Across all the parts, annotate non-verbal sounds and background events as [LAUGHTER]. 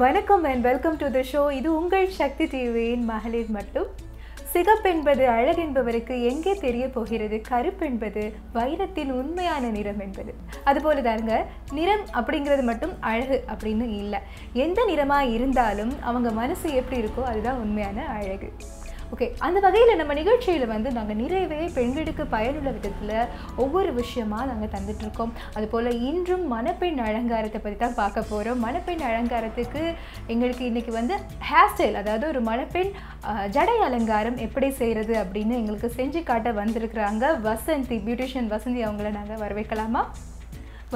வணக்கம் and welcome to the show இது உங்கள் சக்தி டிவியின் மகளிர் மட்டும். சிகப்பென்பது அழகென்பவருக்கு எங்கே தெரிய போகிறது? கருப்பென்பது வைரத்தின் உண்மையான நிறம் என்பது. அதுபோல தாருங்க நிறம் அப்படிங்கிறது மட்டும் அழகு அப்படின்னு இல்லை. எந்த நிறமாக இருந்தாலும் அவங்க மனசு எப்படி இருக்கோ அதுதான் உண்மையான அழகு. ஓகே அந்த வகையில் நம்ம நிகழ்ச்சியில் வந்து நாங்கள் நிறையவே பெண்களுக்கு பயனுள்ள விதத்தில் ஒவ்வொரு விஷயமாக நாங்கள் தந்துட்டுருக்கோம். அதுபோல் இன்றும் மணப்பெண் அலங்காரத்தை பற்றி தான் பார்க்க போகிறோம் மணப்பெண் அலங்காரத்துக்கு எங்களுக்கு இன்றைக்கி வந்து ஹேர் ஸ்டைல் அதாவது ஒரு மணப்பெண் ஜடை அலங்காரம் எப்படி செய்கிறது அப்படின்னு எங்களுக்கு செஞ்சு காட்ட வந்திருக்கிறாங்க. வசந்தி பியூட்டிஷியன் வசந்தி அவங்கள நாங்கள் வரவேற்கலாமா?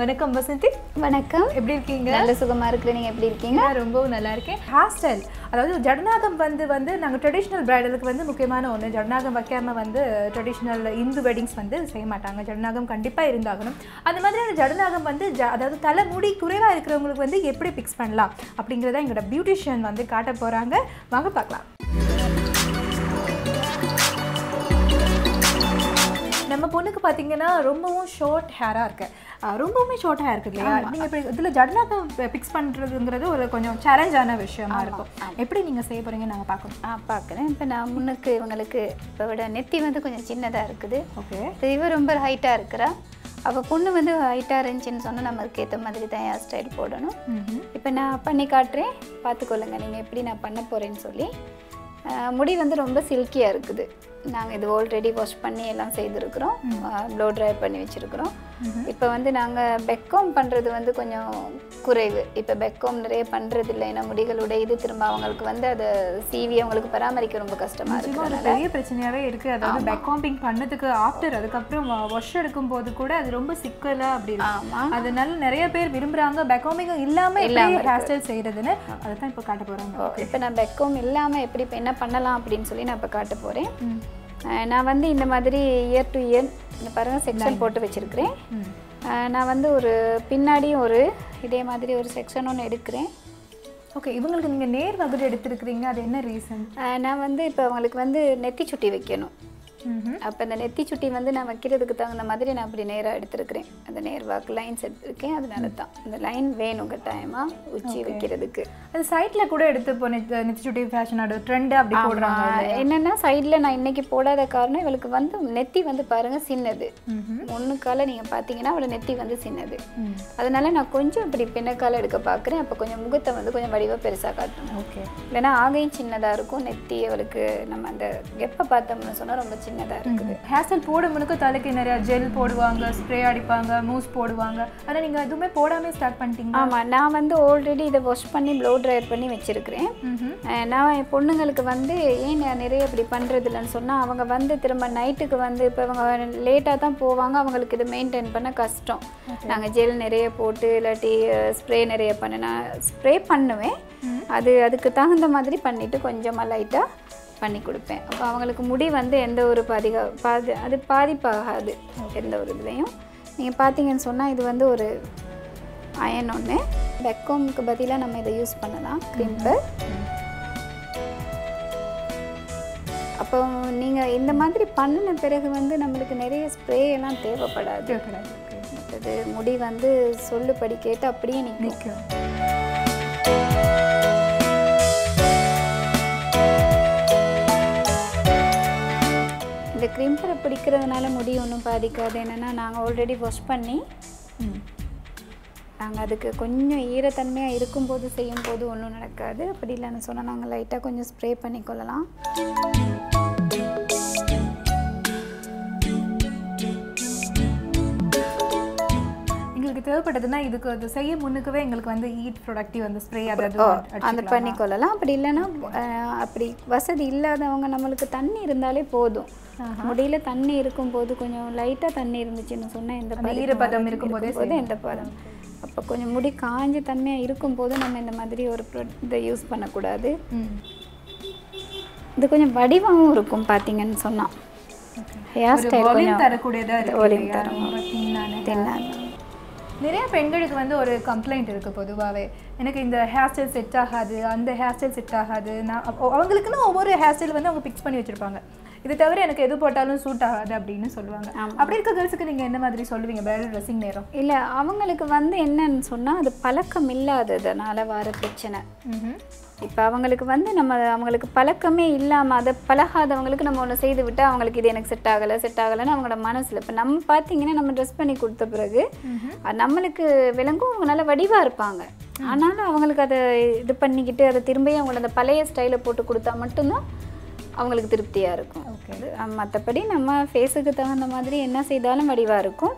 வணக்கம் வசந்தி. வணக்கம். எப்படி இருக்கீங்க? நல்ல சுகமா இருக்கிற நீங்க எப்படி இருக்கீங்க? நான் ரொம்பவும் நல்லா இருக்கேன். ஹேர் ஸ்டைல் அதாவது ஜடநாகம் வந்து வந்து நாங்கள் ட்ரெடிஷ்னல் பிரைடலுக்கு வந்து முக்கியமான ஒன்று ஜடநாகம் வைக்காம வந்து ட்ரெடிஷ்னல் இந்து வெட்டிங்ஸ் வந்து செய்ய மாட்டாங்க. ஜடநாகம் கண்டிப்பாக இருந்தாகணும். அந்த மாதிரியான ஜடநாகம் வந்து ஜ அதாவது தலைமுடி குறைவாக இருக்கிறவங்களுக்கு வந்து எப்படி ஃபிக்ஸ் பண்ணலாம் அப்படிங்கிறத எங்களோட பியூட்டிஷியன் வந்து காட்ட போகிறாங்க வாங்க பார்க்கலாம். நம்ம பொண்ணுக்கு பார்த்தீங்கன்னா ரொம்பவும் ஷார்ட் ஹேராக இருக்கு. ரொம்பவுமே ஷார்ட் ஹேர் இருக்கு இல்லையா? நீங்கள் இப்போ இதில் ஜடநாகம் ஃபிக்ஸ் பண்ணுறதுங்கிறது ஒரு கொஞ்சம் சேலஞ்சான விஷயமா இருக்கும். எப்படி நீங்கள் செய்ய போகிறீங்க நாங்கள் பார்க்கணும். ஆ பார்க்குறேன். இப்போ நான் முன்னுக்கு இவங்களுக்கு இப்போ விட நெத்தி வந்து கொஞ்சம் சின்னதாக இருக்குது. ஓகே. இப்போ இவ ரொம்ப ஹைட்டாக இருக்கிறா. அவள் பொண்ணு வந்து ஹைட்டாக இருந்துச்சுன்னு சொன்னால் நம்மளுக்கு ஏற்ற மாதிரி தான் ஹேர் ஸ்டைல் போடணும். இப்போ நான் பண்ணி காட்டுறேன். பார்த்துக்கொள்ளுங்க. நீங்கள் எப்படி நான் பண்ண போகிறேன்னு சொல்லி. முடி வந்து ரொம்ப சில்கியாக இருக்குது. நாங்கள் இது ஆல்ரெடி வாஷ் பண்ணி எல்லாம் செய்திருக்கிறோம். ப்ளோ ட்ரை பண்ணி வச்சுருக்கிறோம். இப்போ வந்து நாங்கள் பெக்கோம் பண்ணுறது வந்து கொஞ்சம் குறைவு. இப்போ பெக்கோம் நிறைய பண்ணுறது இல்லை ஏன்னா முடிகள் உடையுது. திரும்ப அவங்களுக்கு வந்து அதை சீவி அவங்களுக்கு பராமரிக்க ரொம்ப கஷ்டமாக இருக்குது பெரிய பிரச்சனையாவே இருக்கு. அதாவது பேக் காம்பிங் பண்ணதுக்கு ஆஃப்டர் அதுக்கப்புறம் வாஷ் எடுக்கும் போது கூட அது ரொம்ப சிக்கலா அப்படி ஆமாம் அதனால நிறைய பேர் விரும்புறாங்க பேக் காம்பிங் இல்லாம எப்படி ஹேர் ஸ்டைல் செய்யறதுன்னு அதை தான் இப்போ காட்ட போறாங்க இப்போ நான் பெக்கோம் இல்லாமல் எப்படி இப்போ என்ன பண்ணலாம் அப்படின்னு சொல்லி நான் இப்போ காட்ட போகிறேன் நான் வந்து இந்த மாதிரி இயர் டு இயர் இந்த பாருங்க செக்ஷன் போட்டு வச்சுருக்கிறேன். நான் வந்து ஒரு பின்னாடியும் ஒரு இதே மாதிரி ஒரு செக்ஷன் ஒன்று எடுக்கிறேன். ஓகே இவங்களுக்கு நீங்க நேர் வகுடு எடுத்திருக்கிறீங்க அது என்ன ரீசன் நான் வந்து இப்போ அவங்களுக்கு வந்து நெத்தி சுட்டி வைக்கணும். அப்போ இந்த நெத்தி சுட்டி வந்து நான் வைக்கிறதுக்கு தகுந்த மாதிரி நான் அப்படி நேராக எடுத்திருக்கிறேன். அந்த நேர் வாக்கு லைன்ஸ் எடுத்திருக்கேன் அதனால தான் இந்த லைன் வேணும் கட்டாயமாக உச்சி வைக்கிறதுக்கு. அது சைட்ல கூட எடுத்து இப்போ நெத்திச்சுட்டி ஃபேஷனோட ட்ரெண்ட் அப்படி போடுறாங்க என்னன்னா சைடில் நான் இன்னைக்கு போடாத காரணம் இவளுக்கு வந்து நெத்தி வந்து பாருங்க சின்னது. முன்னுக்கால நீங்கள் பார்த்தீங்கன்னா அவளோட நெத்தி வந்து சின்னது. அதனால நான் கொஞ்சம் இப்படி பின்னக்கால எடுக்க பார்க்குறேன் அப்போ கொஞ்சம் முகத்தை வந்து கொஞ்சம் வடிவாக பெருசாக காட்டணும் ஓகே இல்லைன்னா ஆகையும் சின்னதாக இருக்கும். நெத்தி அவளுக்கு நம்ம அந்த கெப்பை பார்த்தோம்னு சொன்னால் ரொம்ப சின்னதாக இருக்குது. ஹேர் ஸ்டைல் போட முழுக்க தலைக்கு நிறைய ஜெல் போடுவாங்க ஸ்ப்ரே அடிப்பாங்க மூஸ் போடுவாங்க. ஆனா நீங்க எதுவுமே போடாம ஸ்டார்ட் பண்ணிட்டீங்க ஆமாம் நான் வந்து ஆல்ரெடி இதை வாஷ் பண்ணி ப்ளோ ட்ரையர் பண்ணி வச்சுருக்கிறேன். நான் என் பொண்ணுங்களுக்கு வந்து ஏன் நிறைய இப்படி பண்ணுறது இல்லைன்னு சொன்னால் அவங்க வந்து திரும்ப நைட்டுக்கு வந்து இப்போ அவங்க லேட்டாக தான் போவாங்க. அவங்களுக்கு இது மெயின்டைன் பண்ண கஷ்டம். நாங்கள் ஜெல் நிறைய போட்டு இல்லாட்டி ஸ்ப்ரே நிறைய பண்ண நான் ஸ்ப்ரே பண்ணுவேன். அது அதுக்கு தகுந்த மாதிரி பண்ணிவிட்டு கொஞ்சமாக லைட்டாக பண்ணி கொடுப்பேன். அப்போ அவங்களுக்கு முடி வந்து எந்த ஒரு பாதிகா பாதி அது பாதிப்பாகாது. எந்த ஒரு இதுலேயும். நீங்கள் பார்த்தீங்கன்னு சொன்னால் இது வந்து ஒரு அயன் ஒன்று பெக்கோமுக்கு பதிலாக நம்ம இதை யூஸ் பண்ணலாம். கிரிம்பர் அப்போ நீங்கள் இந்த மாதிரி பண்ணின பிறகு வந்து நம்மளுக்கு நிறைய ஸ்ப்ரே எல்லாம் தேவைப்படாது. தேவைப்படாது. முடி வந்து சொல்லுபடி கேட்டு அப்படியே நிற்கும் இந்த கிரிம்பரை பிடிக்கிறதுனால முடி ஒன்றும் பாதிக்காது. என்னென்னா நாங்கள் ஆல்ரெடி வாஷ் பண்ணி. நாங்கள் அதுக்கு கொஞ்சம் ஈரத்தன்மையாக இருக்கும்போது செய்யும்போது ஒன்றும் நடக்காது. அப்படி இல்லைன்னு சொன்னால் நாங்கள் லைட்டாக கொஞ்சம் ஸ்ப்ரே பண்ணிக்கொள்ளலாம் எங்களுக்கு தேவைப்பட்டதுன்னா இதுக்கு அது செய்ய முன்னுக்கவே எங்களுக்கு வந்து ஈட் ப்ரொடக்டிவ் அந்த ஸ்ப்ரே அதாவது அந்த. பண்ணிக்கொள்ளலாம் அப்படி இல்லைன்னா அப்படி வசதி இல்லாதவங்க நம்மளுக்கு தண்ணி இருந்தாலே போதும். முடியல தண்ணி இருக்கும்போது கொஞ்சம் லைட்டாக தண்ணி இருந்துச்சுன்னு சொன்னால் பாதிப்பும் ஈரப்பதம். இருக்கும்போதே இருக்கும்போது எந்த பதம் அப்போ கொஞ்சம் முடி காஞ்ச தன்மையாக இருக்கும்போது நம்ம இந்த மாதிரி ஒரு இதை யூஸ் பண்ணக்கூடாது. இது கொஞ்சம் வடிவாகவும் இருக்கும் பார்த்தீங்கன்னு சொன்னால் ஹேர் ஸ்டைல் கொஞ்சம்? தரும். நிறைய பெண்களுக்கு வந்து ஒரு கம்ப்ளைண்ட் இருக்கு பொதுவாகவே எனக்கு இந்த ஹேர் ஸ்டைல் செட் ஆகாது அந்த ஹேர் ஸ்டைல் செட் ஆகாது. நான் அவங்களுக்குன்னு ஒவ்வொரு ஹேர் ஸ்டைல் வந்து அவங்க பிக்ஸ் பண்ணி வச்சிருப்பாங்க. இது தவிர எனக்கு எது போட்டாலும் சூட் ஆகாது அப்படின்னு சொல்லுவாங்க. அப்படி இருக்க கேர்ள்ஸுக்கு நீங்க என்ன மாதிரி சொல்லுவீங்க? பிரைடல் ட்ரெஸ்ஸிங் நேரம்? இல்லை அவங்களுக்கு வந்து என்னன்னு சொன்னால் அது பழக்கம் இல்லாததுனால வர பிரச்சனை. இப்போ அவங்களுக்கு வந்து நம்ம அவங்களுக்கு பழக்கமே இல்லாமல் அதை பழகாதவங்களுக்கு நம்ம ஒன்று செய்து விட்டால் அவங்களுக்கு இது எனக்கு செட் ஆகலை செட் ஆகலைன்னு அவங்களோட மனசில் இப்போ நம்ம பார்த்தீங்கன்னா நம்ம ட்ரெஸ் பண்ணி கொடுத்த பிறகு நம்மளுக்கு விளங்கும் அவங்க நல்லா வடிவாக இருப்பாங்க ஆனாலும் அவங்களுக்கு அதை இது பண்ணிக்கிட்டு அதை திரும்பியும் அவங்கள அந்த பழைய ஸ்டைலை போட்டு கொடுத்தா மட்டும்தான் அவங்களுக்கு திருப்தியாக இருக்கும். மற்றபடி நம்ம ஃபேஸுக்கு தகுந்த மாதிரி என்ன செய்தாலும் வடிவாக இருக்கும்.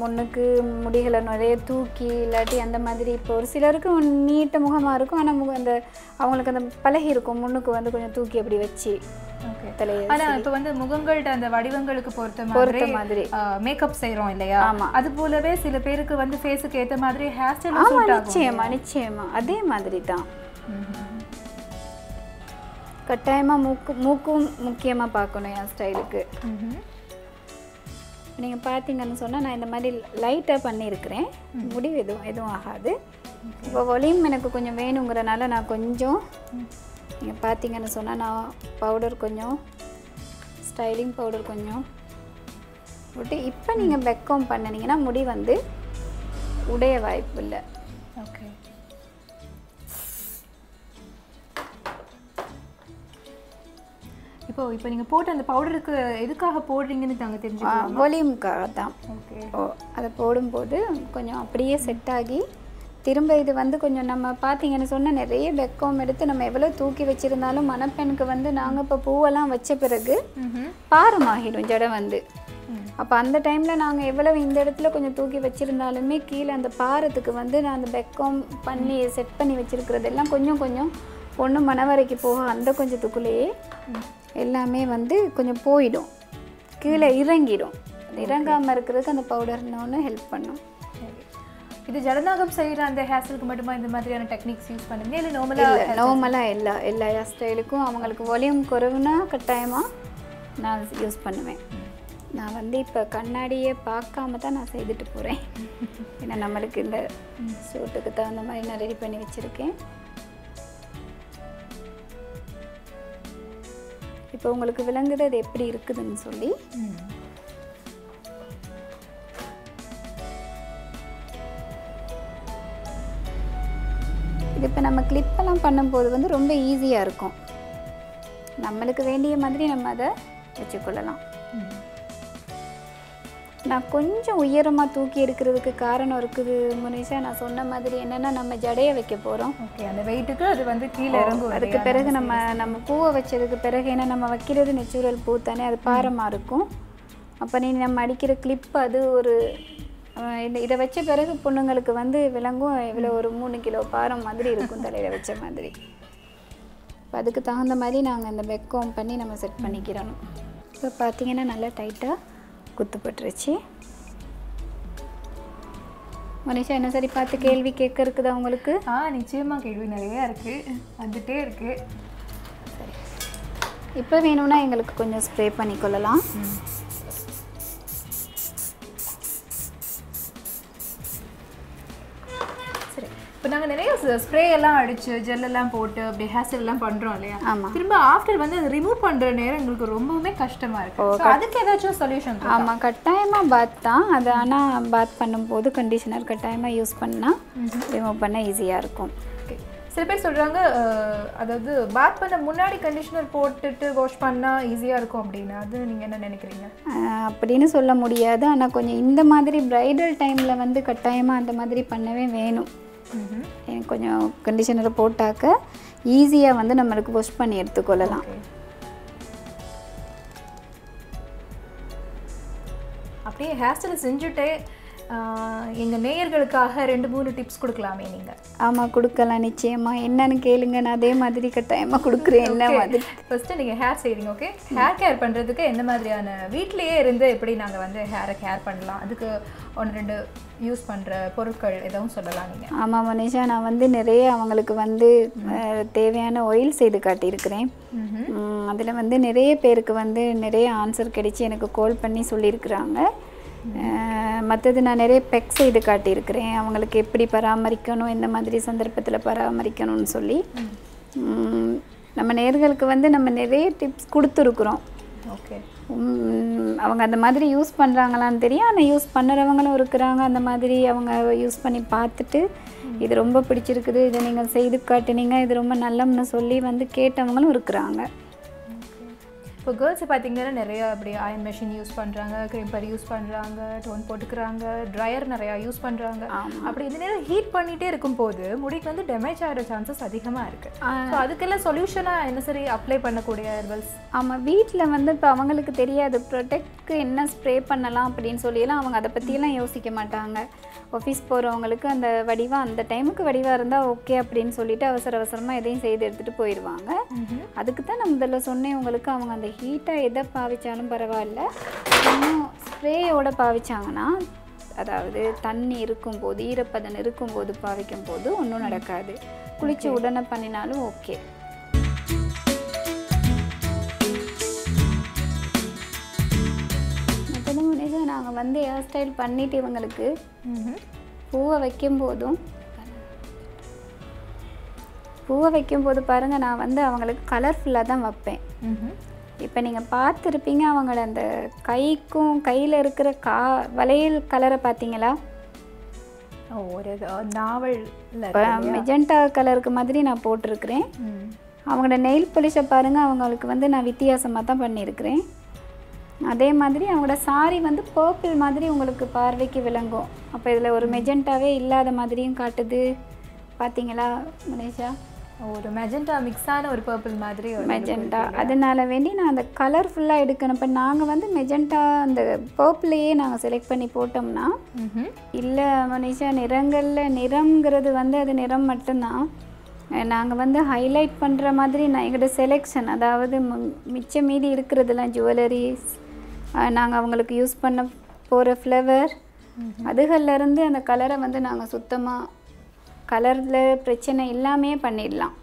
முன்னுக்கு முடிகளை நிறைய தூக்கி இல்லாட்டி அந்த மாதிரி இப்போ ஒரு சிலருக்கு நீட்ட முகமாக இருக்கும். ஆனால் அந்த அவங்களுக்கு அந்த பழகி இருக்கும். முன்னுக்கு வந்து கொஞ்சம் தூக்கி அப்படி வச்சு ஆனா இப்ப வந்து முகங்கள்ட்ட அந்த வடிவங்களுக்கு பொறுத்த மாதிரி மாதிரி. மேக்கப் செய்றோம் இல்லையா. அது போலவே சில பேருக்கு வந்து ஃபேஸுக்கு ஏத்த மாதிரி ஹேர் ஸ்டைல் நிச்சயமா நிச்சயமா. அதே மாதிரி தான். கட்டாயமாக மூக்கு மூக்கும் முக்கியமாக பார்க்கணும் என் ஸ்டைலுக்கு. நீங்கள் பார்த்தீங்கன்னு சொன்னால் நான் இந்த மாதிரி லைட்டாக பண்ணியிருக்கிறேன். முடிவு எதுவும் எதுவும் ஆகாது. இப்போ ஒலியும் எனக்கு கொஞ்சம் வேணுங்கிறனால நான் கொஞ்சம் நீங்கள் பார்த்தீங்கன்னு சொன்னால் நான் பவுடர் கொஞ்சம் ஸ்டைலிங் பவுடர் கொஞ்சம் போட்டு இப்போ நீங்கள் பெக்கம் பண்ணினீங்கன்னா முடி வந்து உடைய வாய்ப்பு இல்லை. ஓகே. இப்போ இப்போ நீங்க போட்ட அந்த பவுடருக்கு எதுக்காக போடுறீங்கன்னு நாங்க தெரிஞ்சுக்கலாம்? ஒலியும்காக தான். ஓகே. ஓ அதை போடும்போது கொஞ்சம் அப்படியே செட் ஆகி திரும்ப இது வந்து கொஞ்சம் நம்ம பார்த்தீங்கன்னு சொன்னால் நிறைய பெக்கம் எடுத்து நம்ம எவ்வளோ தூக்கி வச்சுருந்தாலும் மணப்பெண்ணுக்கு வந்து நாங்கள் இப்போ பூவெல்லாம் வச்ச பிறகு பாரமாகிடும் ஜடை வந்து. அப்போ அந்த டைமில் நாங்கள் எவ்வளவு இந்த இடத்துல கொஞ்சம் தூக்கி வச்சுருந்தாலுமே கீழே அந்த பாரத்துக்கு வந்து நான் அந்த பெக்கம் பண்ணி செட் பண்ணி வச்சுருக்கிறதெல்லாம் கொஞ்சம் கொஞ்சம் பொண்ணு மணவரைக்கு போக அந்த கொஞ்சத்துக்குள்ளேயே எல்லாமே வந்து கொஞ்சம் போயிடும். கீழே இறங்கிடும். இறங்காமல் இருக்கிறதுக்கு அந்த பவுடர் இன்னொன்று ஹெல்ப் பண்ணும். இது ஜலநாகம் செய்யற அந்த ஹேர் ஸ்டைலுக்கு மட்டுமா இந்த மாதிரியான டெக்னிக்ஸ் யூஸ் பண்ணுவீங்க? இல்ல நார்மலா இல்லை நார்மலாக எல்லா எல்லா ஹேர் ஸ்டைலுக்கும் அவங்களுக்கு வால்யூம் குறைவுனா கட்டாயமாக நான் யூஸ் பண்ணுவேன். நான் வந்து இப்போ கண்ணாடியே பார்க்காம தான் நான் செய்துட்டு போகிறேன் ஏன்னா நம்மளுக்கு இந்த ஷூட்டுக்கு தகுந்த மாதிரி நான் ரெடி பண்ணி வச்சுருக்கேன். இப்போ உங்களுக்கு விளங்குது அது எப்படி இருக்குதுன்னு சொல்லி. இது இப்போ நம்ம கிளிப்பெல்லாம் பண்ணும்போது வந்து ரொம்ப ஈஸியாக இருக்கும். நம்மளுக்கு வேண்டிய மாதிரி நம்ம அதை வச்சுக்கொள்ளலாம். நான் கொஞ்சம் உயரமாக தூக்கி எடுக்கிறதுக்கு காரணம் இருக்குது முனிஷா நான் சொன்ன மாதிரி என்னென்னா நம்ம ஜடையை வைக்க போகிறோம் ஓகே அந்த வெயிட்டுக்கு அது வந்து கீழே இறங்கும் அதுக்கு பிறகு நம்ம நம்ம பூவை வச்சதுக்கு பிறகு ஏன்னா நம்ம வைக்கிறது நெச்சுரல் பூ தானே அது பாரமாக இருக்கும். அப்போ நீ நம்ம அடிக்கிற கிளிப் அது ஒரு இந்த இதை வச்ச பிறகு பொண்ணுங்களுக்கு வந்து விளங்கும் இவ்வளோ ஒரு மூணு கிலோ பாரம் மாதிரி இருக்கும் தலையில் வச்ச மாதிரி. இப்போ அதுக்கு தகுந்த மாதிரி நாங்கள் இந்த பெக்கம் பண்ணி நம்ம செட் பண்ணிக்கிறணும் இப்போ பார்த்தீங்கன்னா நல்லா டைட்டாக குத்துப்பட்டுருச்சு. மனிஷா என்ன சரி பார்த்து கேள்வி கேட்க இருக்குதா உங்களுக்கு? ஆ நிச்சயமா கேள்வி நிறைய இருக்கு. வந்துட்டே இருக்கு. இப்போ வேணும்னா எங்களுக்கு கொஞ்சம் ஸ்ப்ரே பண்ணிக்கொள்ளலாம். இப்போ நாங்க நிறைய ஸ்ப்ரே எல்லாம் அடிச்சு ஜெல் எல்லாம் போட்டு அப்படி ஹேர் எல்லாம் பண்றோம் இல்லையா. திரும்ப ஆஃப்டர் வந்து அதை ரிமூவ் பண்ற நேரம் எங்களுக்கு ரொம்பவுமே கஷ்டமா இருக்கு. அதுக்கு ஏதாச்சும் சொல்யூஷன் ஆமாம் கட்டாயமாக பாத் தான். அது ஆனால் பாத் பண்ணும்போது கண்டிஷனர் கட்டாயமாக யூஸ் பண்ணால் ரிமூவ் பண்ண ஈஸியாக இருக்கும். சில பேர் சொல்றாங்க அஹ், அதாவது பாத் பண்ண முன்னாடி கண்டிஷனர் போட்டுட்டு வாஷ் பண்ணா ஈஸியா இருக்கும் அப்படின்னு. அது நீங்க என்ன நினைக்கிறீங்க? அப்படின்னு சொல்ல முடியாது. ஆனால் கொஞ்சம் இந்த மாதிரி ப்ரைடல் டைமில் வந்து கட்டாயமாக அந்த மாதிரி பண்ணவே வேணும். கொஞ்சம் கண்டிஷனரை போட்டாக்க ஈஸியாக வந்து நம்மளுக்கு வாஷ் பண்ணி எடுத்துக்கொள்ளலாம். அப்படியே ஹேர் ஸ்டைல் செஞ்சுட்டே ஆஹ், எங்க நேயர்களுக்காக ரெண்டு மூணு டிப்ஸ் கொடுக்கலாமே நீங்க. ஆமாம் கொடுக்கலாம் நிச்சயமாக என்னன்னு கேளுங்க. நான் அதே மாதிரி கட்டாயமாக கொடுக்குறேன். என்ன மாதிரி? ஃபர்ஸ்ட் நீங்க ஹேர் செய்றீங்க ஓகே ஹேர் கேர் பண்றதுக்கு எந்த மாதிரியான வீட்லயே இருந்து எப்படி நாங்க வந்து ஹேரை கேர் பண்ணலாம்? அதுக்கு ஒன்று ரெண்டு யூஸ் பண்ற பொருட்கள் எதுவும் சொல்லலாம் நீங்க. ஆமாம் மனிஷா. நான் வந்து நிறைய அவங்களுக்கு வந்து தேவையான ஆயில் செய்து காட்டியிருக்கிறேன். அதில் வந்து நிறைய பேருக்கு வந்து நிறைய ஆன்சர் கிடைச்சி எனக்கு கால் பண்ணி சொல்லியிருக்கிறாங்க. மற்றது நான் நிறைய பெக் செய்து காட்டியிருக்கிறேன். அவங்களுக்கு எப்படி பராமரிக்கணும் எந்த மாதிரி சந்தர்ப்பத்தில் பராமரிக்கணும்னு சொல்லி. நம்ம நேர்களுக்கு வந்து நம்ம நிறைய டிப்ஸ் கொடுத்துருக்குறோம். ஓகே. அவங்க அந்த மாதிரி யூஸ் பண்ணுறாங்களான்னு தெரியும். ஆனால் யூஸ் பண்ணுறவங்களும் இருக்கிறாங்க. அந்த மாதிரி அவங்க யூஸ் பண்ணி பார்த்துட்டு இது ரொம்ப பிடிச்சிருக்குது இதை நீங்கள் செய்து காட்டுனீங்க இது ரொம்ப நல்லம்னு சொல்லி வந்து கேட்டவங்களும் இருக்கிறாங்க. இப்போ கேர்ள்ஸ் பார்த்தீங்கன்னா நிறைய அப்படி அயன் மெஷின் யூஸ் பண்ணுறாங்க கிரிம்பர் யூஸ் பண்ணுறாங்க டோன் போட்டுக்கிறாங்க ட்ரையர் நிறையா யூஸ் பண்ணுறாங்க அப்படி இந்த நேரம் ஹீட் பண்ணிகிட்டே இருக்கும்போது முடிக்கு வந்து டேமேஜ் ஆகிற சான்சஸ் அதிகமாக இருக்குது அதுக்கெல்லாம் சொல்யூஷனாக என்ன சரி அப்ளை பண்ணக்கூடிய ஹெர்பல்ஸ் ஆமாம் வீட்டில் வந்து இப்போ அவங்களுக்கு தெரியாது ப்ரொடெக்ட்க்கு என்ன ஸ்ப்ரே பண்ணலாம்? அப்படின்னு சொல்லியெல்லாம் அவங்க அதை பற்றியெல்லாம் யோசிக்க மாட்டாங்க. ஆஃபீஸ் போகிறவங்களுக்கு அந்த வடிவம் அந்த டைமுக்கு வடிவாக இருந்தால் ஓகே அப்படின்னு சொல்லிட்டு அவசர அவசரமாக எதையும் செய்து எடுத்துகிட்டு போயிடுவாங்க அதுக்கு தான் நான் முதல்ல சொன்னேன் உங்களுக்கு அவங்க அந்த ஹீட்டாக எதை பாவிச்சாலும் பரவாயில்ல. இன்னும் ஸ்ப்ரேயோட பாவிச்சாங்கன்னா அதாவது தண்ணி இருக்கும்போது ஈரப்பதன் இருக்கும்போது பாவிக்கும் போது ஒன்றும் நடக்காது. குளிச்சு உடனே பண்ணினாலும் ஓகே நாங்கள் வந்து ஹேர் ஸ்டைல் பண்ணிட்டு இவங்களுக்கு பூவை வைக்கும் போதும் பூவை வைக்கும்போது பாருங்கள் நான் வந்து அவங்களுக்கு கலர்ஃபுல்லாக தான் வைப்பேன். இப்போ நீங்கள் பார்த்துருப்பீங்க அவங்கள அந்த கைக்கும் கையில் இருக்கிற கா வளையல் கலரை பார்த்தீங்களா? ஒரு நாவல் மெஜெண்டா கலருக்கு மாதிரி நான் போட்டிருக்கிறேன். அவங்களோட நெயில் பாலிஷை பாருங்கள் அவங்களுக்கு வந்து நான் வித்தியாசமாக தான் பண்ணியிருக்கிறேன். அதே மாதிரி அவங்களோட சாரி வந்து பர்பிள் மாதிரி உங்களுக்கு பார்வைக்கு விளங்கும். அப்போ இதில் ஒரு மெஜெண்டாவே இல்லாத மாதிரியும் காட்டுது. பார்த்தீங்களா மனேஷா? ஒரு மெஜெண்டா மிக்ஸான ஒரு பர்பிள் மாதிரி ஒரு மெஜெண்டா அதனால வேண்டி நான் அந்த கலர்ஃபுல்லாக எடுக்கணும். இப்போ நாங்கள் வந்து மெஜெண்டா அந்த பர்பிளையே நாங்கள் செலக்ட் பண்ணி போட்டோம்னா. இல்லை மனிஷா நிறங்களில் நிறம்ங்கிறது வந்து அது நிறம் மட்டும்தான். நாங்கள் வந்து ஹைலைட் பண்ணுற மாதிரி நான் எங்களோட செலெக்ஷன் அதாவது மிச்சம் மீதி இருக்கிறதெல்லாம் ஜுவல்லரிஸ் நாங்கள் அவங்களுக்கு யூஸ் பண்ண போகிற ஃப்ளவர் அதுகள்லேருந்து அந்த கலரை வந்து நாங்கள் சுத்தமாக கலரில் பிரச்சனை இல்லாமே பண்ணிடலாம்.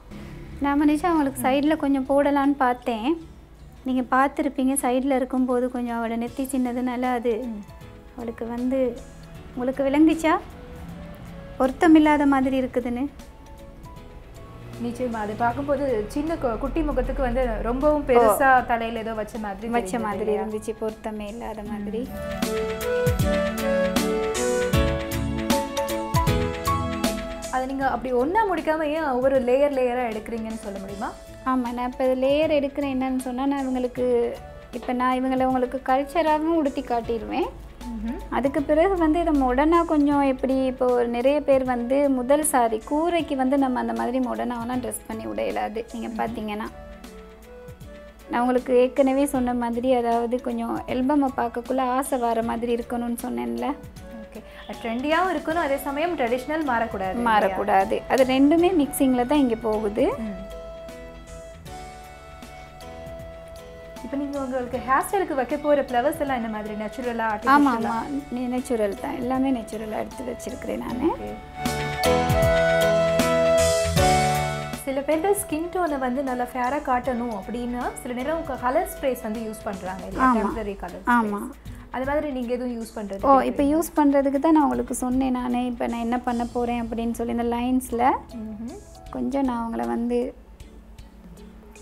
நான் மனிஷா அவங்களுக்கு சைடில் கொஞ்சம் போடலான்னு பார்த்தேன். நீங்கள் பார்த்துருப்பீங்க சைடில் இருக்கும்போது கொஞ்சம் அவளை நெத்தி சின்னதுனால அது அவளுக்கு வந்து உங்களுக்கு விளங்குச்சா? பொருத்தமில்லாத மாதிரி இருக்குதுன்னு. நிச்சயமா. அது பார்க்கும்போது சின்ன குட்டி முகத்துக்கு வந்து ரொம்பவும் பெருசா தலையில ஏதோ வச்ச மாதிரி வச்ச மாதிரி? இருந்துச்சு. பொருத்தமே இல்லாத மாதிரி. அதை நீங்க அப்படி ஒண்ணா முடிக்காம ஏன் ஒவ்வொரு லேயர் லேயரா எடுக்கிறீங்கன்னு சொல்ல முடியுமா? ஆமாம் நான் இப்போ லேயர் எடுக்கிறேன் என்னன்னு சொன்னால் நான் இவங்களுக்கு இப்போ நான் இவங்களை உங்களுக்கு கல்ச்சராகவும் உடுத்தி காட்டிடுவேன் அதுக்கு பிறகு வந்து இதை மொடனா கொஞ்சம் எப்படி இப்போ ஒரு நிறைய பேர் வந்து முதல் சாரி கூரைக்கு வந்து நம்ம அந்த மாதிரி மொடனாவெல்லாம் ட்ரெஸ் பண்ணி விட இயலாது. நீங்கள் பார்த்தீங்கன்னா நான் உங்களுக்கு ஏற்கனவே சொன்ன மாதிரி அதாவது கொஞ்சம் எல்பமை பார்க்கக்குள்ள ஆசை வர மாதிரி இருக்கணும்னு சொன்னேன்ல. ஓகே ட்ரெண்டியாகவும் இருக்கணும் அதே சமயம் ட்ரெடிஷ்னல் மாறக்கூடாது மாறக்கூடாது. அது ரெண்டுமே மிக்சிங்கில் தான் இங்கே போகுது. இப்போ நீங்க உங்களுக்கு ஹேர் ஸ்டைலுக்கு வைக்க போற ஃப்ளவர்ஸ் எல்லாம் என்ன மாதிரி? நேச்சுரலா ஆமாம் ஆமாம் நேச்சுரல் தான். எல்லாமே நேச்சுரலாக எடுத்து வச்சிருக்கிறேன் நான். சில பேர் ஸ்கின் டோனை வந்து நல்லா ஃபேரா காட்டணும் அப்படின்னா சில நேரம் கலர் ஸ்ப்ரேஸ் வந்து யூஸ் இல்லையா? டெம்பரரி கலர் ஆமாம் அது மாதிரி நீங்க எதுவும் யூஸ் பண்றது ஓ இப்போ யூஸ் பண்ணுறதுக்கு தான் நான் உங்களுக்கு சொன்னேன் நானே. இப்போ நான் என்ன பண்ண போகிறேன் அப்படின்னு சொல்லி இந்த லைன்ஸில். கொஞ்சம் நான் அவங்கள வந்து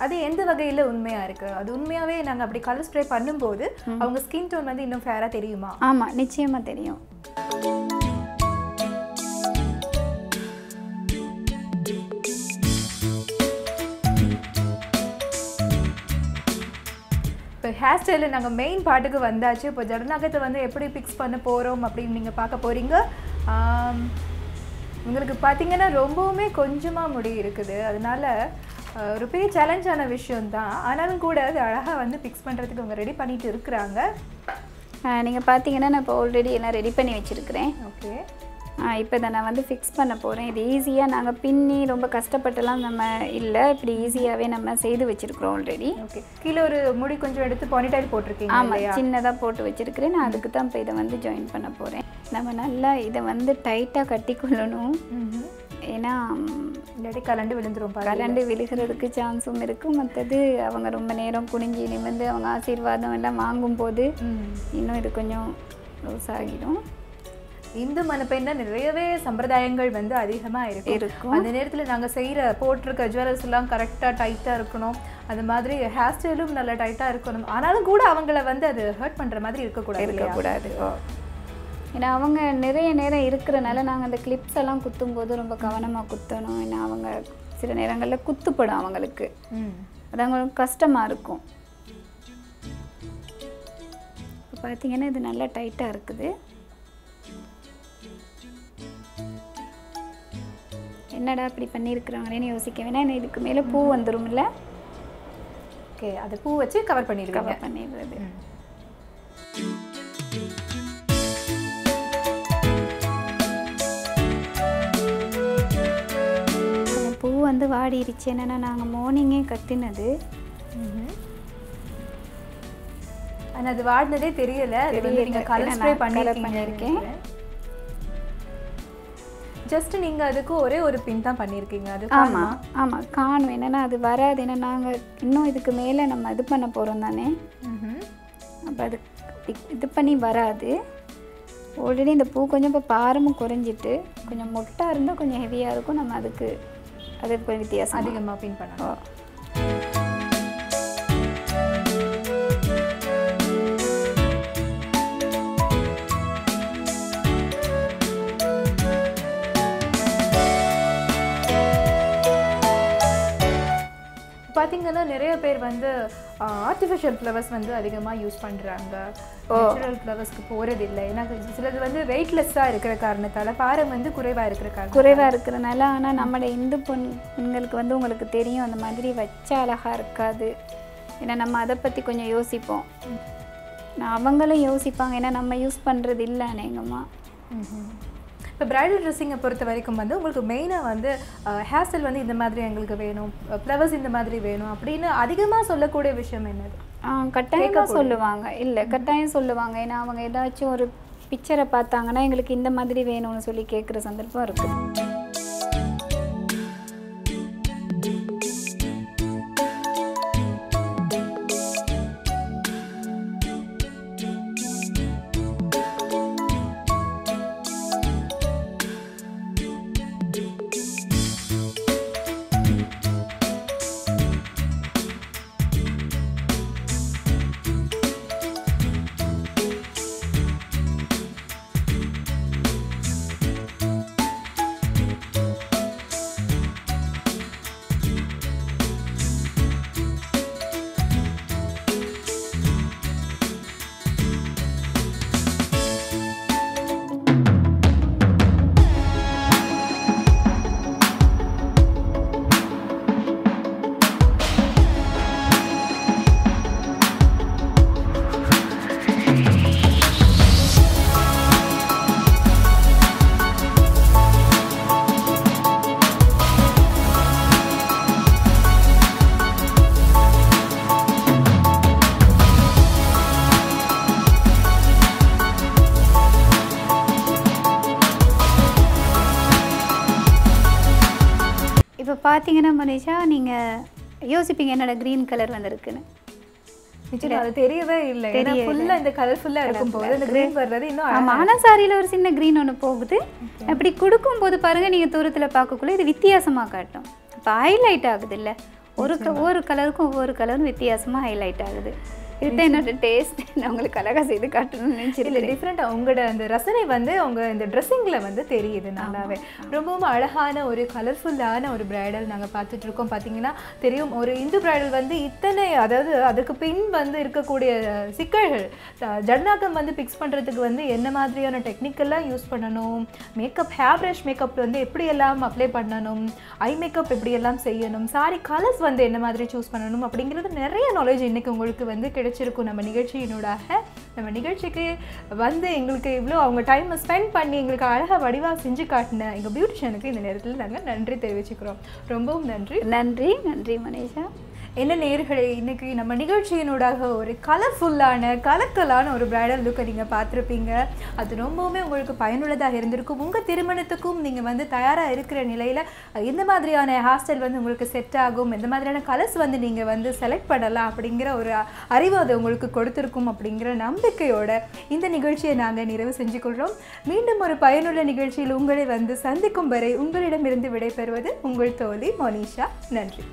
அது எந்த வகையில உண்மையா இருக்கு? அது உண்மையாவே நாங்க அப்படி கலர் ஸ்ப்ரே பண்ணும்போது அவங்க ஸ்கின் டோன் வந்து இன்னும் ஃபேரா தெரியுமா? ஆமாம் நிச்சயமாக தெரியும். இப்போ ஹேர் ஸ்டைலில் நாங்கள் மெயின் பாட்டுக்கு வந்தாச்சு. இப்போ ஜடநாகத்தை வந்து எப்படி ஃபிக்ஸ் பண்ண போகிறோம் அப்படின்னு நீங்கள் பார்க்க போகிறீங்க உங்களுக்கு பார்த்தீங்கன்னா ரொம்பவுமே கொஞ்சமாக முடி இருக்குது. அதனால ஒரு பெரிய சேலஞ்சான விஷயம் தான் ஆனாலும் கூட அது அழகாக வந்து ஃபிக்ஸ் பண்ணுறதுக்கு அவங்க ரெடி பண்ணிட்டு இருக்கிறாங்க. நீங்கள் பார்த்தீங்கன்னா நான் இப்போ ஆல்ரெடி எல்லாம் ரெடி பண்ணி வச்சுருக்கிறேன். ஓகே. இப்போ இதை நான் வந்து ஃபிக்ஸ் பண்ண போகிறேன் இது ஈஸியாக நாங்கள் பின்னி ரொம்ப கஷ்டப்பட்டுலாம் நம்ம இல்லை. இப்படி ஈஸியாகவே நம்ம செய்து வச்சுருக்குறோம் ஆல்ரெடி ஓகே. கீழே ஒரு முடி கொஞ்சம் எடுத்து பானிடைல் போட்டிருக்கீங்க ஆமாம் சின்னதாக போட்டு வச்சுருக்கிறேன். நான் அதுக்கு தான் இப்போ இதை வந்து ஜாயின் பண்ண போகிறேன் நம்ம நல்லா இதை வந்து டைட்டாக கட்டிக்கொள்ளணும். ஏன்னா இல்லாட்டி கலண்டு விழுந்துரும் கரண்டு விழுகிறதுக்கு சான்ஸும் இருக்குது மற்றது அவங்க ரொம்ப நேரம் குனிஞ்சி நிமிர்ந்து அவங்க ஆசீர்வாதம் எல்லாம் வாங்கும்போது இன்னும் இது கொஞ்சம் லூஸ் ஆகிடும். இந்து மனப்பெண்ண நிறையவே சம்பிரதாயங்கள் வந்து அதிகமா இருக்கும். இருக்கும். அந்த நேரத்துல நாங்க செய்யற போட்டிருக்க ஜுவல்லர்ஸ் எல்லாம் கரெக்டா டைட்டா இருக்கணும். அது மாதிரி ஹேர் ஸ்டைலும் நல்லா டைட்டா இருக்கணும். ஆனாலும் கூட அவங்கள வந்து அது ஹர்ட் பண்ற மாதிரி இருக்கக்கூடாது? இருக்கக்கூடாது. ஏன்னா அவங்க நிறைய நேரம் இருக்கிறனால நாங்கள் அந்த கிளிப்ஸ் எல்லாம் குத்தும் போது ரொம்ப கவனமாக குத்தணும். ஏன்னா அவங்க சில நேரங்களில் குத்துப்படும் அவங்களுக்கு. ம். அது அவங்களுக்கு கஷ்டமாக இருக்கும். இப்போ பார்த்தீங்கன்னா இது நல்லா டைட்டாக இருக்குது. என்னடா இப்படி பண்ணியிருக்கிறாங்களேன்னு யோசிக்க வேணா ஏன்னா இதுக்கு மேலே பூ வந்துரும்ல. ஓகே அதை பூ வச்சு கவர் பண்ணிடுவீங்க. கவர் பண்ணிடுறது. வந்து வாடிருச்சு. என்னன்னா நாங்கள் மார்னிங்கே கட்டினது. ம்ஹும். ஆனா அது வாடினதே தெரியல. அது வந்து தெரியல. நீங்க கலர் ஏன்னா ஸ்ப்ரே நான் colour பண்ணிருக்கீங்க ஜஸ்ட் நீங்க அதுக்கு ஒரே ஒரு பின் தான் பண்ணிருக்கீங்க. அது ஆமாம் ஆமாம் காணும். என்னன்னா அது வராது. ஏன்னா நாங்கள் இன்னும் இதுக்கு மேலே நம்ம இது பண்ண போகிறோம் தானே. அப்போ அது இது பண்ணி வராது. ஆல்ரெடி இந்த பூ கொஞ்சம் இப்போ பாரமும் குறைஞ்சிட்டு கொஞ்சம் மொட்டாக இருந்தால் கொஞ்சம் ஹெவியாக இருக்கும். நம்ம அதுக்கு அது கொஞ்சம் வித்தியாசம்? அதிகமா பின் பண்ணணும் ஆர்டிஃபிஷியல் ஃப்ளவர்ஸ் வந்து அதிகமாக யூஸ் பண்ணுறாங்க நேச்சுரல் ஃப்ளவர்ஸ்க்கு போகிறது இல்லை ஏன்னா சிலது வந்து வெயிட்லெஸ்ஸாக இருக்கிற காரணத்தால் பாரம் வந்து குறைவாக இருக்கிற காரணம் குறைவாக இருக்கிறனால ஆனால் நம்மளோட இந்து பொண் பெண்களுக்கு வந்து உங்களுக்கு தெரியும் அந்த மாதிரி வச்சா அழகாக இருக்காது. ஏன்னா நம்ம அதை பற்றி கொஞ்சம் யோசிப்போம். நான் அவங்களும் யோசிப்பாங்க. ஏன்னா நம்ம யூஸ் பண்ணுறது இல்லை அநேகமாக இப்போ பிரைடல் ட்ரெஸ்ஸிங்கை பொறுத்த வரைக்கும் வந்து உங்களுக்கு மெயினாக வந்து ஹேர் ஸ்டைல் வந்து இந்த மாதிரி எங்களுக்கு வேணும். ஃப்ளவர்ஸ் இந்த மாதிரி வேணும் அப்படின்னு அதிகமாக சொல்லக்கூடிய விஷயம் என்னது? கட்டாயமாக சொல்லுவாங்க. இல்லை கட்டாயம் சொல்லுவாங்க. ஏன்னா அவங்க ஏதாச்சும் ஒரு பிக்சரை பார்த்தாங்கன்னா எங்களுக்கு இந்த மாதிரி வேணும்னு சொல்லி கேட்குற சந்தர்ப்பம் இருக்குது பார்த்தீங்கன்னா மனிஷா நீங்கள் யோசிப்பீங்க என்னோட க்ரீன் கலர் வந்திருக்குன்னு. அது தெரியவே இல்லை. ஏன்னா ஃபுல்லாக இந்த கலர்ஃபுல்லாக இருக்கும்போது இந்த கிரீன் வர்றது இன்னும் அழகா ஆமாம் ஆனால் சாரியில் ஒரு சின்ன க்ரீன் ஒன்று போகுது. அப்படி கொடுக்கும்போது பாருங்கள் நீங்கள் தூரத்தில் பார்க்கக்குள்ள இது வித்தியாசமாக காட்டும். இப்போ ஹைலைட் ஆகுது இல்லை. ஒரு ஒவ்வொரு கலருக்கும் ஒவ்வொரு கலரும் வித்தியாசமாக ஹைலைட் ஆகுது. இதுதான் என்னோட டேஸ்ட் [LAUGHS] நான் உங்களுக்கு அழகாக செய்து காட்டணும்னு இல்ல நினச்சிருக்கேன் டிஃப்ரெண்டா உங்களோட அந்த ரசனை வந்து உங்க இந்த ட்ரெஸ்ஸிங்ல வந்து தெரியுது நல்லாவே. ரொம்பவும் அழகான ஒரு கலர்ஃபுல்லான ஒரு பிரைடல் நாங்க பார்த்துட்டு இருக்கோம். பாத்தீங்கன்னா தெரியும் ஒரு இந்து பிரைடல் வந்து இத்தனை அதாவது அதுக்கு பின் வந்து இருக்கக்கூடிய சிக்கல்கள் அஹ் ஜட்னாக்கம் வந்து பிக்ஸ் பண்றதுக்கு வந்து என்ன மாதிரியான டெக்னிக்கெல்லாம் யூஸ் பண்ணணும்? மேக்கப் ஹேர் ப்ரஷ் மேக்கப் வந்து எப்படி எல்லாம் அப்ளை பண்ணணும்? ஐ மேக்கப் எப்படி எல்லாம் செய்யணும்? சாரி கலர்ஸ் வந்து என்ன மாதிரி சூஸ் பண்ணணும்? அப்படிங்கிறது நிறைய நாலேஜ் இன்னைக்கு உங்களுக்கு வந்து கிடைச்சிருக்கும் நம்ம நிகழ்ச்சியினூடாக. நம்ம நிகழ்ச்சிக்கு வந்து எங்களுக்கு இவ்வளோ அவங்க டைமை ஸ்பெண்ட் பண்ணி எங்களுக்கு அழகாக வடிவாக செஞ்சு காட்டின எங்கள் பியூட்டிஷியனுக்கு இந்த நேரத்தில் நாங்கள் நன்றி தெரிவிச்சுக்கிறோம். ரொம்பவும் நன்றி. நன்றி நன்றி மனேஷா. என்ன நேர்களை இன்றைக்கி நம்ம நிகழ்ச்சியினூடாக ஒரு கலர்ஃபுல்லான கலக்கலான ஒரு பிரைடல் லுக்கை நீங்கள் பார்த்துருப்பீங்க. அது ரொம்பவுமே உங்களுக்கு பயனுள்ளதாக இருந்திருக்கும். உங்கள் திருமணத்துக்கும் நீங்கள் வந்து தயாராக இருக்கிற நிலையில் எந்த மாதிரியான ஹேர் ஸ்டைல் வந்து உங்களுக்கு செட் ஆகும். எந்த மாதிரியான கலர்ஸ் வந்து நீங்கள் வந்து செலக்ட் பண்ணலாம் அப்படிங்கிற ஒரு அறிவு அது உங்களுக்கு கொடுத்துருக்கும் அப்படிங்கிற நம்பிக்கையோட இந்த நிகழ்ச்சியை நாங்கள் நிறைவு செஞ்சு கொள்கிறோம் மீண்டும் ஒரு பயனுள்ள நிகழ்ச்சியில் உங்களை வந்து சந்திக்கும் வரை உங்களிடமிருந்து விடைபெறுவது உங்கள் தோழி மோனிஷா. நன்றி.